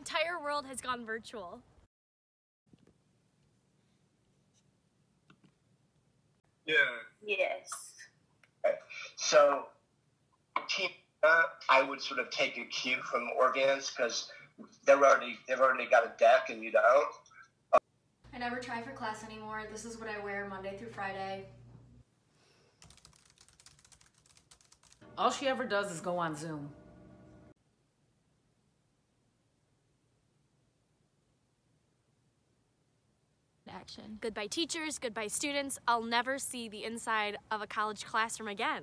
entire world has gone virtual. Yeah. Yes. So, team, uh, I would sort of take a cue from Organs because they're already they've already got a deck and you don't. I never try for class anymore. This is what I wear Monday through Friday. All she ever does is go on Zoom. Goodbye teachers, goodbye students. I'll never see the inside of a college classroom again.